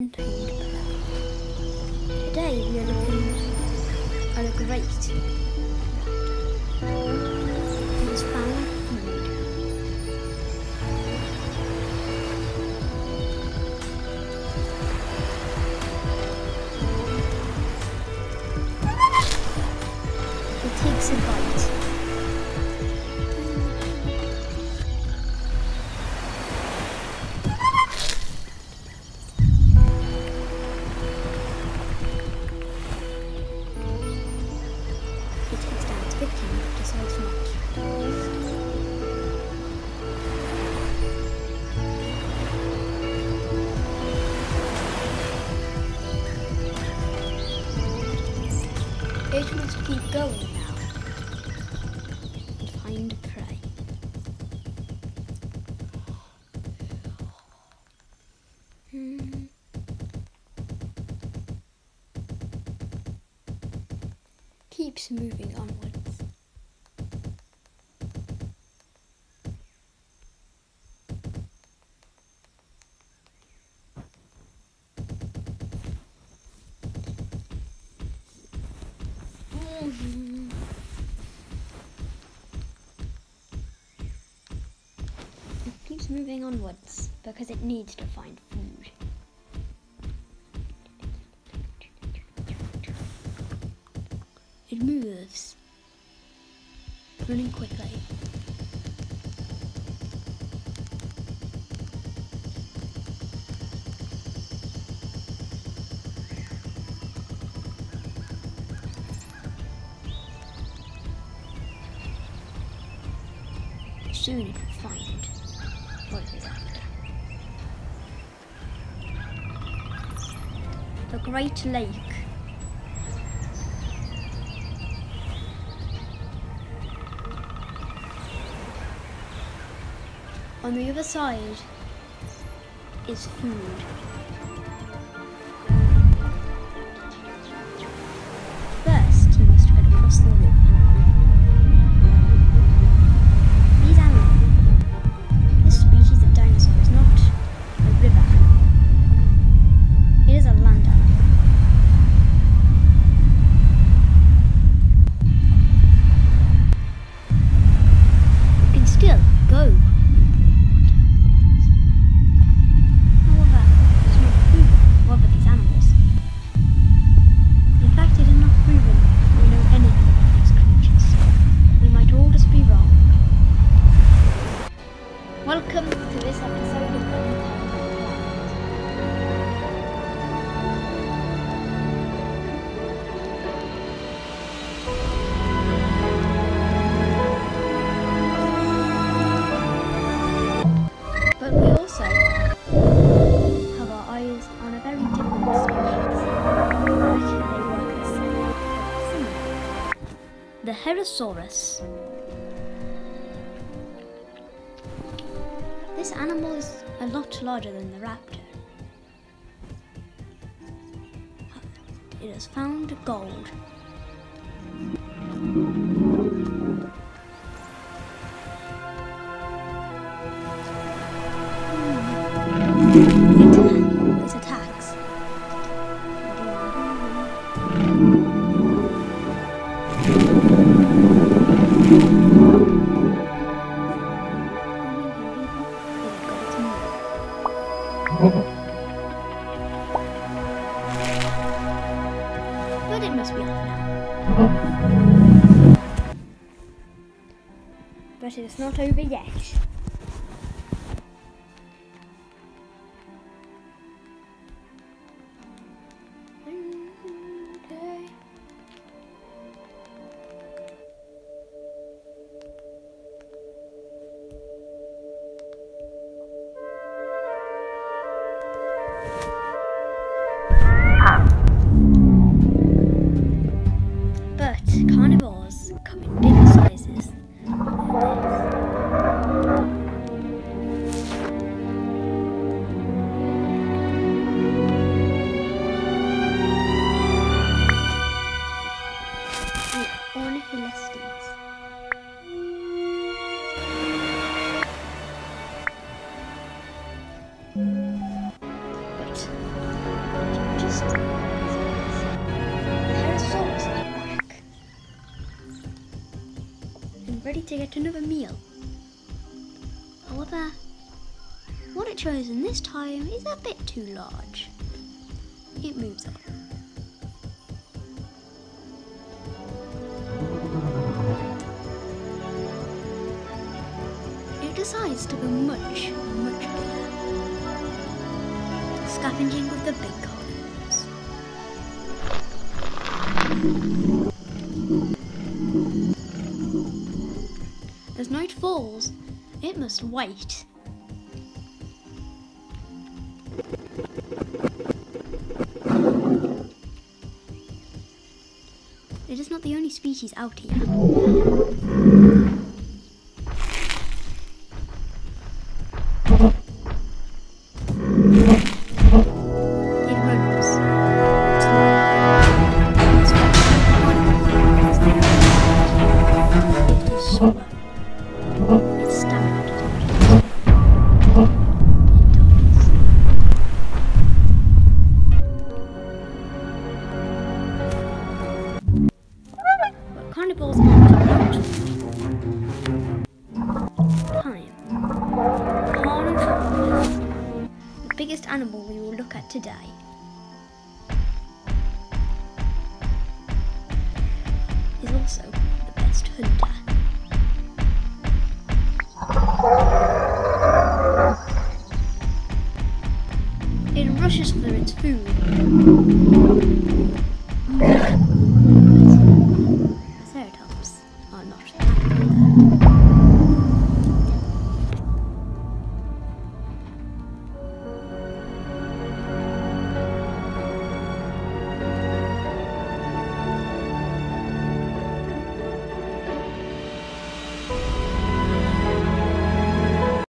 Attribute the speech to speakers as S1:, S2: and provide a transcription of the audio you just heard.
S1: Today we are looking at a great going now and find prey. Hmm. Keeps moving onwards. Keeps moving onwards because it needs to find food. It moves, running quickly. Soon it will find what it is after. The Great Lake. On the other side is food. Welcome to this episode of. But we also have our eyes on a very different species. The Herrerasaurus. This animal is a lot larger than the raptor. It has found gold. But it must be off now. Oh. But it's not over yet. To get another meal. However, what it chosen this time is a bit too large. It moves on. It decides to go much, much bigger. Scavenging with the big carnivores. As night falls, it must wait. It is not the only species out here. Carnivores aren't about time. The biggest animal we will look at today. Is also the best hunter. It rushes for its food.